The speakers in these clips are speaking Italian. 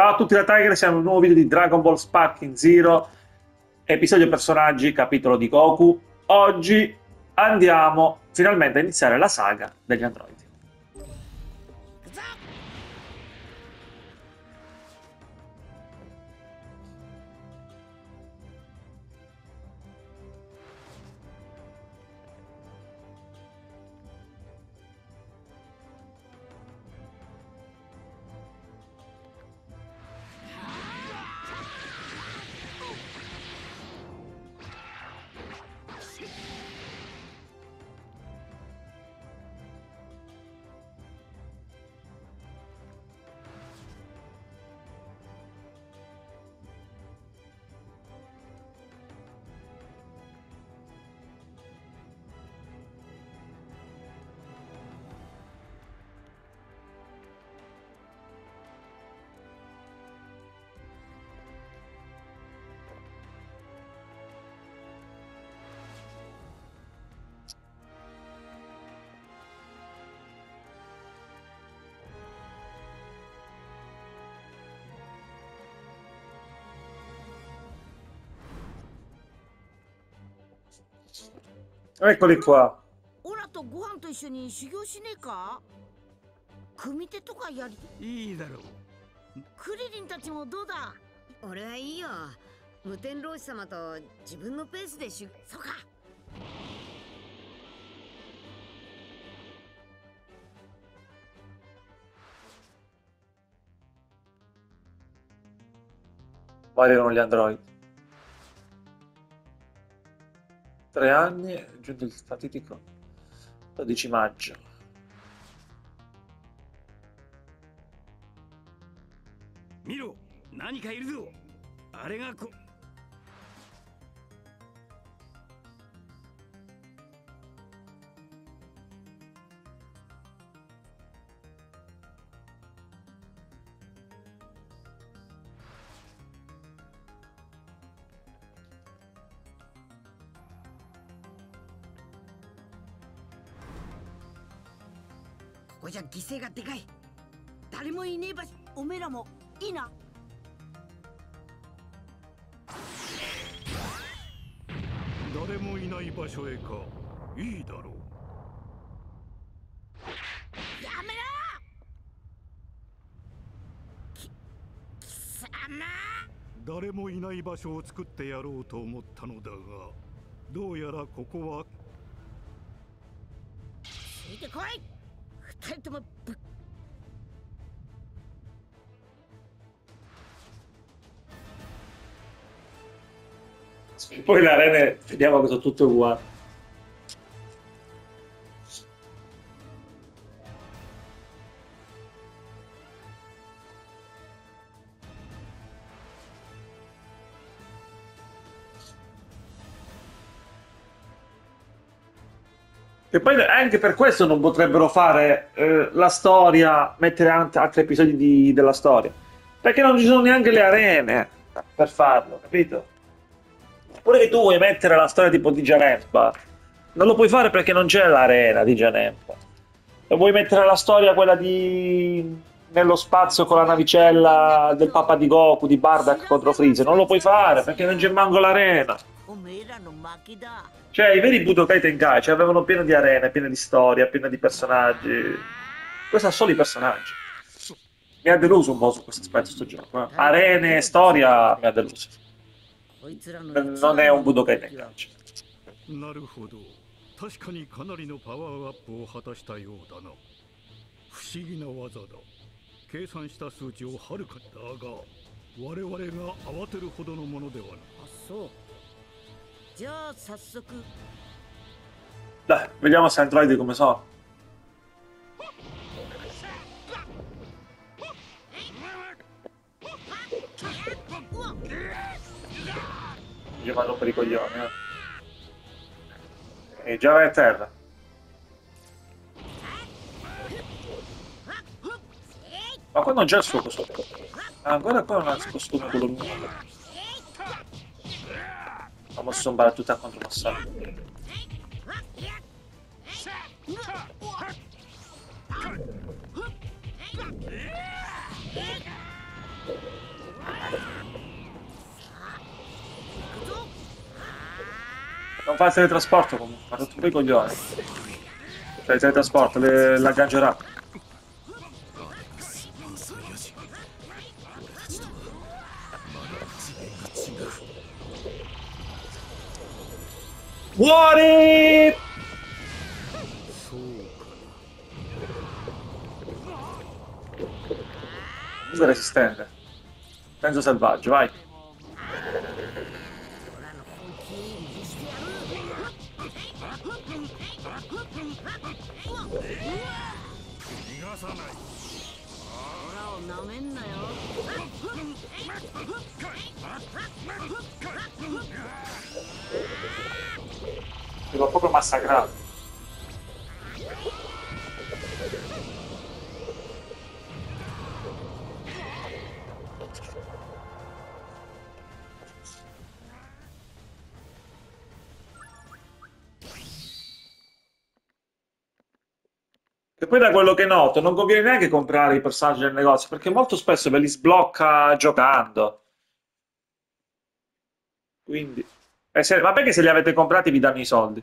Ciao a tutti da Tiger, siamo in un nuovo video di Dragon Ball Sparking Zero, episodio personaggi, capitolo di Goku. Oggi andiamo finalmente a iniziare la saga degli androidi. Eccoli qua. オラとご飯と一緒に修行しねえか？組手とかやりいいだろう。クリリンたちもどうだ？俺はいいよ。無天老師様と自分のペースでしゅそうか。Poi arrivano gli androidi. Tre anni, è giunto il fatidico 12 maggio. 見ろ何かいるぞあれがこ ここじゃ犠牲がでかい。誰もいねえ場所。おめえらも。いいな。誰もいない場所へか。いいだろう。やめろ！き貴様！誰もいない場所を作ってやろうと思ったのだがどうやらここは。ついてこい поэтому... Poi le arene, vediamo che sono tutte uguali. E poi anche per questo non potrebbero fare eh, la storia, mettere altri episodi di- della storia. Perché non ci sono neanche le arene per farlo, capito? Oppure che tu vuoi mettere la storia tipo di Janempa, non lo puoi fare perché non c'è l'arena di Janempa. E vuoi mettere la storia quella di nello spazio con la navicella del Papa di Goku, di Bardak contro Freezer, non lo puoi fare perché non c'è manco l'arena おめえらの負けだ Cioè, i veri Budokai Tenkaichi avevano pieno di arene, piene di storia, piene di personaggi. Questo ha solo i personaggi. Mi ha deluso un po' su questo aspetto sto gioco. eh. Arene e storia mi ha deluso. こいつらの Non è un Budokai Tenkaichi. なるほど確かにかなりのパワーアップを果たしたようだな不思議な技だ計算した数値をはるかだが我々が慌てるほどのものではないあそうじゃあ早速 dai, vediamo se Android come sono. Io vado per i coglioni, eh. E già vai a terra. Ma qua non c'è il suo costume. Ah, guarda qua non ha il costume quello mio ho mosso un barattuta contro uno. Non fa il teletrasporto comunque, ha rotto un po' i coglioni. Cioè il teletrasporto, le, l'aggangerà. Muori! Usa resistente. Penso selvaggio, vai. Mi l'ho proprio massacrato. E poi da quello che noto, non conviene neanche comprare i personaggi del negozio, perché molto spesso ve li sblocca giocando. Quindi... E se, vabbè che se li avete comprati vi danno i soldi.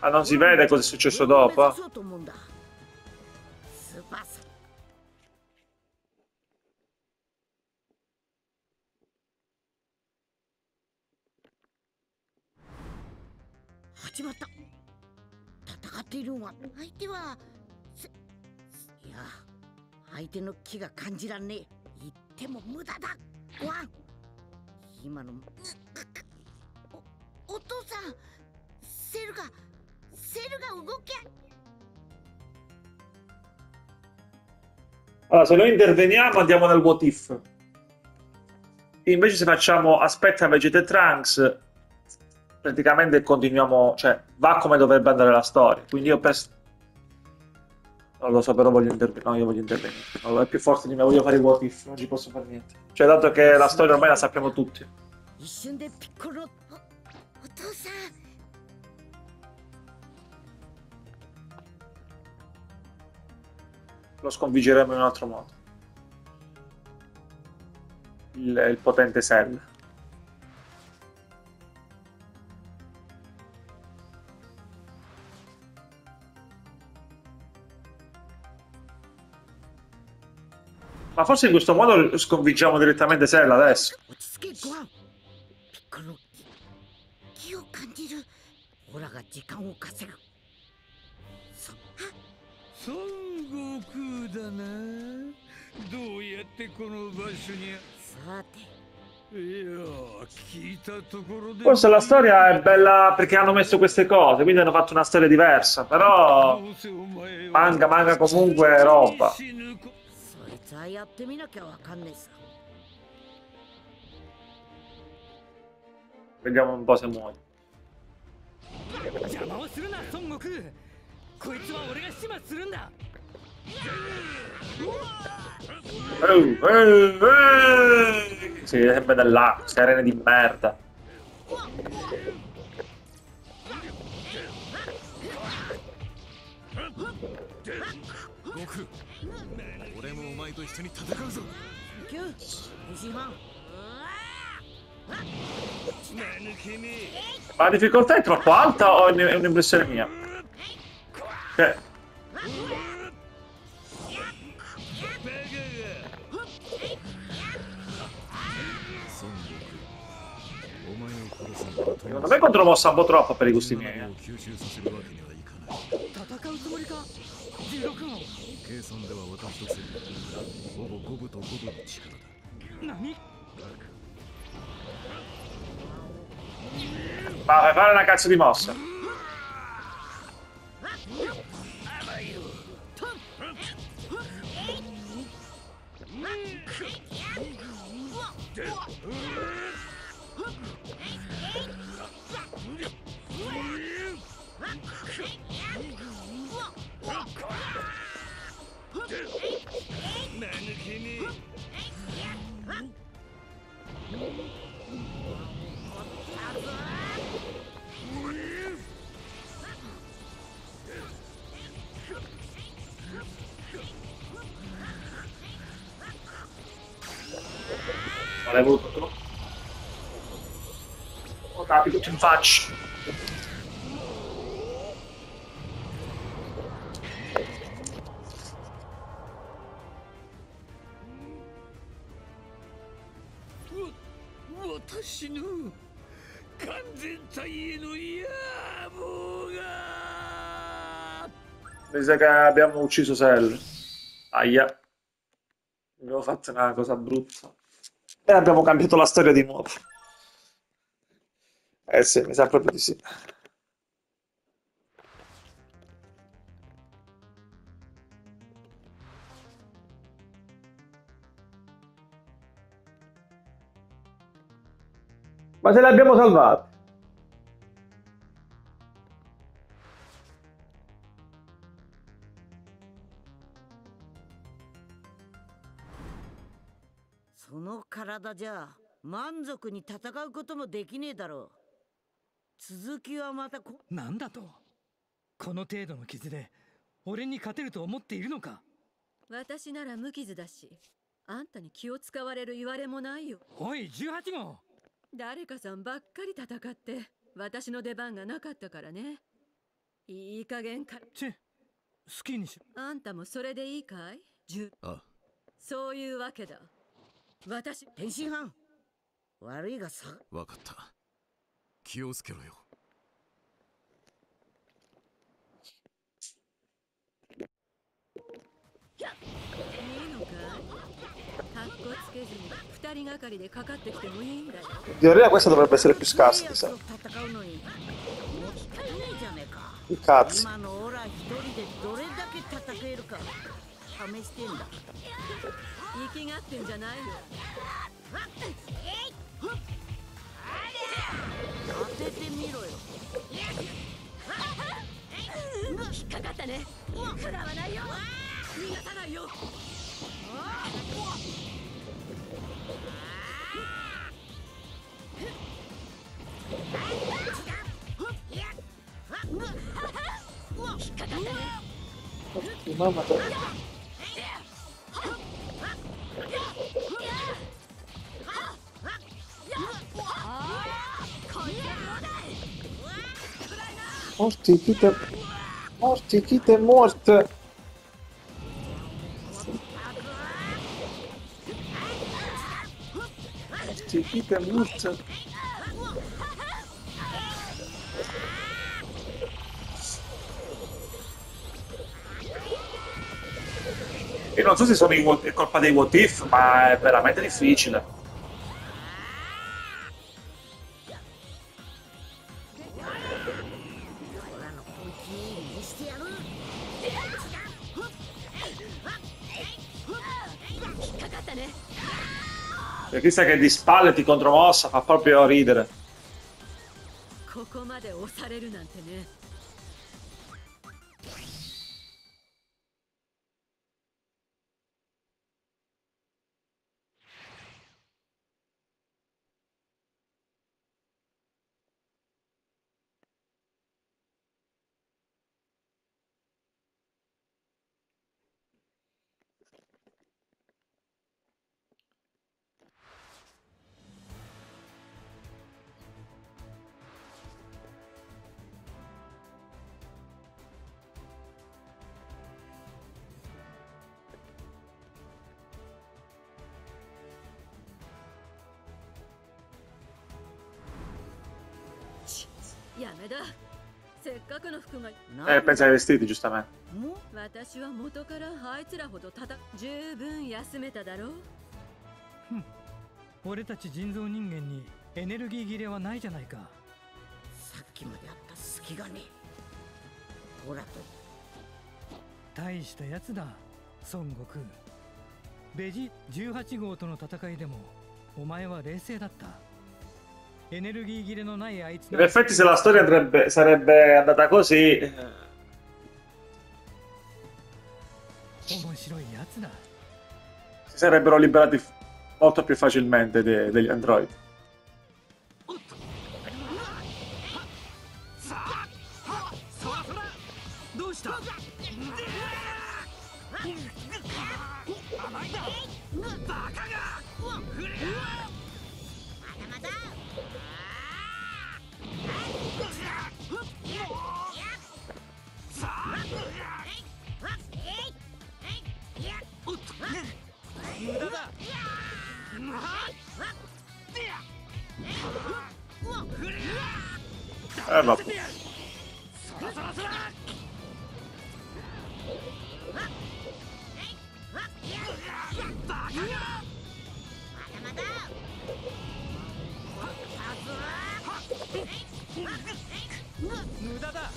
Ah, non si vede cosa è successo dopo? Sì. いや相手の気が感じらんねえ Allora, se noi interveniamo andiamo nel what if. Invece se facciamo aspetta Vegeta e Trunks, praticamente continuiamo, cioè va come dovrebbe andare la storia. Quindi io penso... Non lo so, però voglio intervenire. No, io voglio intervenire. Allora, è più forte di me, voglio fare i what if, non ci posso fare niente. Cioè, dato che la storia ormai la sappiamo tutti. Lo sconfiggeremo in un altro modo. Il, il potente Cell. Ma forse in questo modo sconfiggiamo direttamente Cell adesso. 落ち着けゴアンピッコロ気を感じるオラが時間を稼ぐそ孫 悟空だなどうやってこの場所にさていや聞いたところで Forse la storia è bella perché hanno messo queste cose, quindi hanno fatto una storia diversa, però どうせお前は manca, manca comunque roba. 死ぬこそいつはやってみなきゃわかんねえさ Vediamo un po' se muore. 邪魔をするな孫悟空こいつは俺が始末するんだ Oh, oh, oh. Si vede sempre da là, di merda. Ma la difficoltà è troppo alta o è un'impressione mia? Cioè... Secondo me contromossa un po' troppo per i gusti miei. Eh. Ma a fare una cazzo di mossa. まぬけねえ Ho capito, ti faccio. Sa che abbiamo ucciso Sel. Aia. Abbiamo fatto una cosa brutta. E abbiamo cambiato la storia di nuovo. Eh sì, mi sa proprio di sì. Ma se l'abbiamo salvato. "の体じゃ満足に戦うこともできねえだろう。続きはまたこなんだと？この程度の傷で俺に勝てると思っているのか？私なら無傷だしあんたに気を使われる言われもないよ。おい18号！誰かさんばっかり戦って私の出番がなかったからね。いい加減かチェ好きにしろ。あんたもそれでいいかい？じゅあ。そういうわけだ私天津飯。悪いがさ。分かった。気をつけろよ。いいのか？かっこつけずに二人がかりでかかってきてもいいんだよ。Teoria questa dovrebbe essere più scarsa, mi sa. 試してんだ。生きがってんじゃないよ当ててみろよ引っ。かかっ。たね食らわないよ逃がさないよ引っ。か Morti, kite. Morti, kite, morte. Morti, kite, morte. Io non so se sono i è colpa dei what if, ma è veramente difficile. Perché sa che di spalle ti contromossa, fa proprio ridere. ここまで押されるなんてね Eh, pensa ai vestiti, giustamente. も私は元からあいつらほどたた十分休めただろう。俺たち人造人間にエネルギー切れはないじゃないか。さっきまであった隙がねオラと。大したやつだ孫悟空。ベジ18号との戦いでもお前は冷静だった In effetti se la storia andrebbe, sarebbe andata così... Eh. Si sarebbero liberati molto più facilmente de degli android. 無駄だあ。ら無駄だ。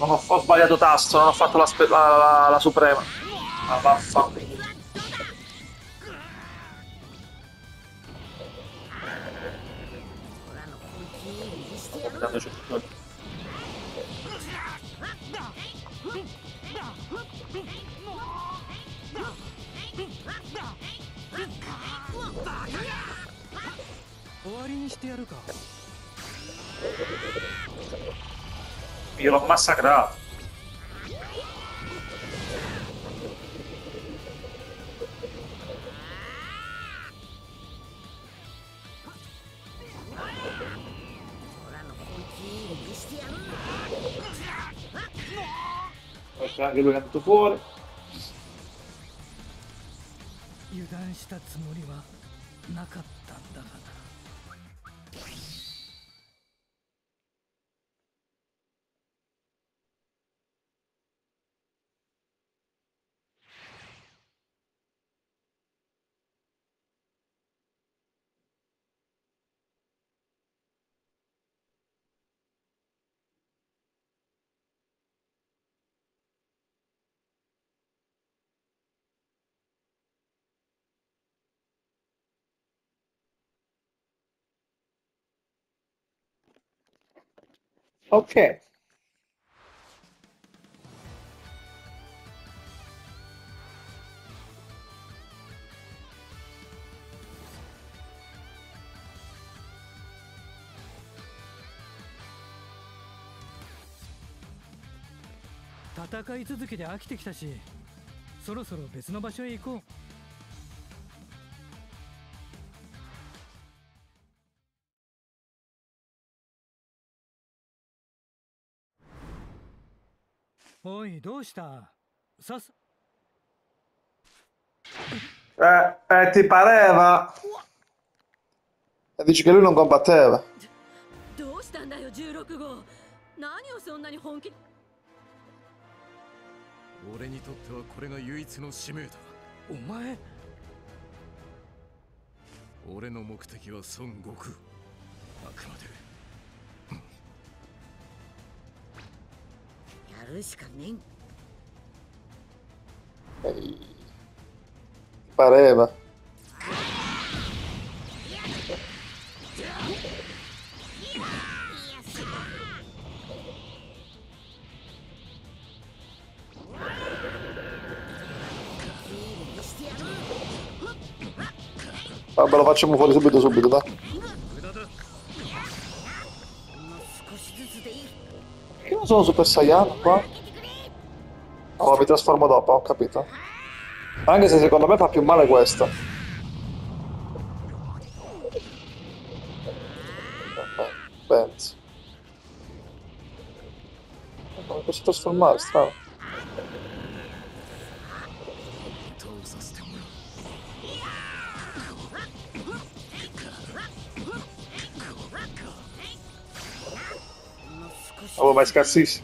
Non ho, ho sbagliato tasto, non ho fatto la, la, la, la suprema. Ah, vaffanculo. Dandoci un po'. Ora 終わりにしてやるか Io l'ho massacrato. Ok, anche lui è andato fuori. 油断したつもりはなかった Ok.. 戦い続きで飽きてきたしそろそろ別の場所へ行こうどうした？さすえ、え、GOK どうしたんだよ、16号何をそんなに本気俺にとってはこれが唯一の使命だ。お前俺の目的は孫悟空。あくまでるしかねん Ti pareva. Vabbè, lo facciamo fuori subito, subito, dai. Sono Super Saiyan qua? Oh, mi trasformo dopo, ho capito. Anche se secondo me fa più male questa. Eh, Penso. Come posso trasformare? Strano. Alô, mais Cassis.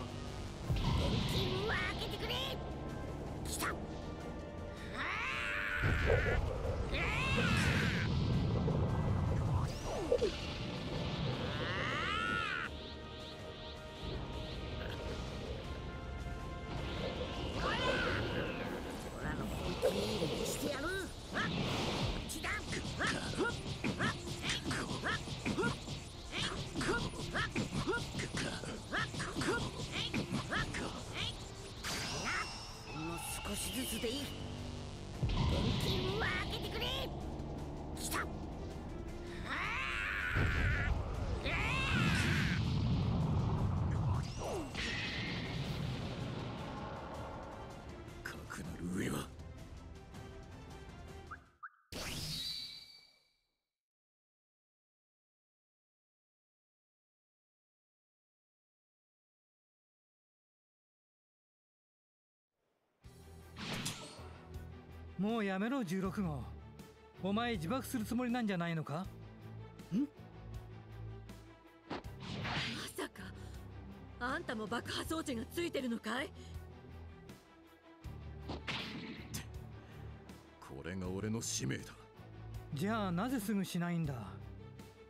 もうやめろ16号。お前自爆するつもりなんじゃないのか？まさかあんたも爆破装置がついてるのかい？これが俺の使命だ。じゃあなぜすぐしないんだ？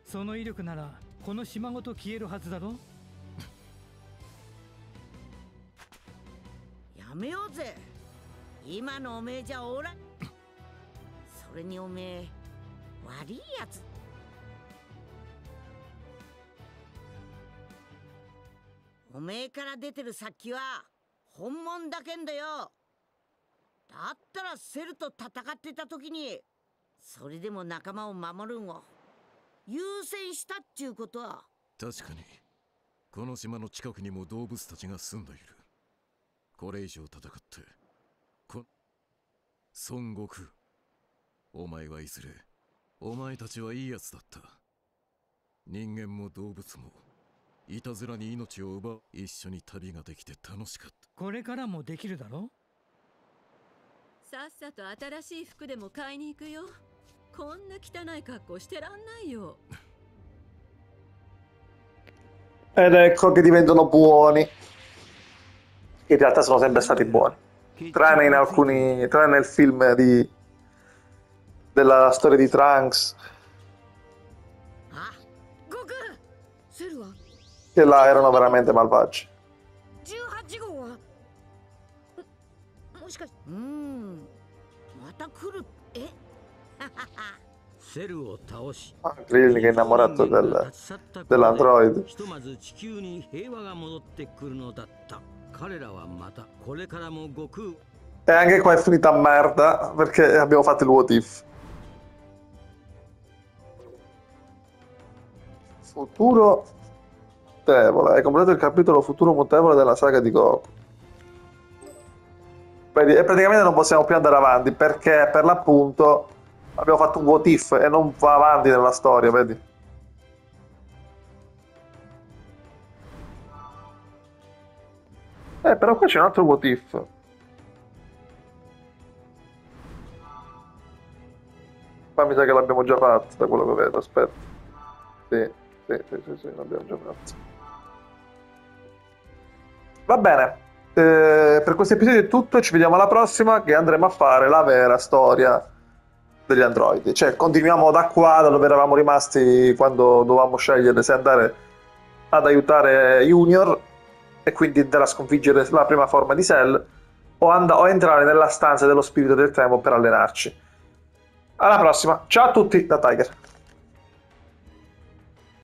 その威力ならこの島ごと消えるはずだろ？やめようぜ。今のおめえじゃおらん。それにおめえ悪いやつ。おめえから出てる先は本物だけんだよ。だったらセルと戦ってた時にそれでも仲間を守るんを優先したっちゅうことは。確かにこの島の近くにも動物たちが住んでいる。これ以上戦ってこ孫悟空。お前はいずれお前たちはいいやつだった人間も動物もいたずらに命を奪う一緒に旅ができて楽しかったこれからもできるだろさっさと新しい服でも買いに行くよこんな汚い格好してらんないよ Ed ecco che diventano buoni. In realtà sono sempre stati buoni. Tranne in alcuni. tranne nel film di. della storia di Trunks. あ悟空セルは Che là erano veramente malvagi. 18号はももしかしうんまた来るえセルを倒し Ah, Krillin che è innamorato del, dell'android. ひとまず地球に平和が戻ってくるのだった彼らはまたこれからも悟空 E anche qua è finita a merda perché abbiamo fatto il what if. Futuro mutevole. Hai completato il capitolo futuro mutevole della saga di. Vedi, e praticamente non possiamo più andare avanti perché per l'appunto abbiamo fatto un what if e non va avanti nella storia, vedi? Eh, però qua c'è un altro what if. Qua mi sa che l'abbiamo già fatto, da quello che vedo, aspetta. Sì, sì, sì, sì, l'abbiamo già fatto. Va bene, eh, per questo episodio è tutto, ci vediamo alla prossima che andremo a fare la vera storia degli androidi. Cioè, continuiamo da qua, da dove eravamo rimasti quando dovevamo scegliere se andare ad aiutare Junior e quindi andare a sconfiggere la prima forma di Cell o, and- o entrare nella stanza dello spirito del tempo per allenarci. Alla prossima, ciao a tutti da Tiger.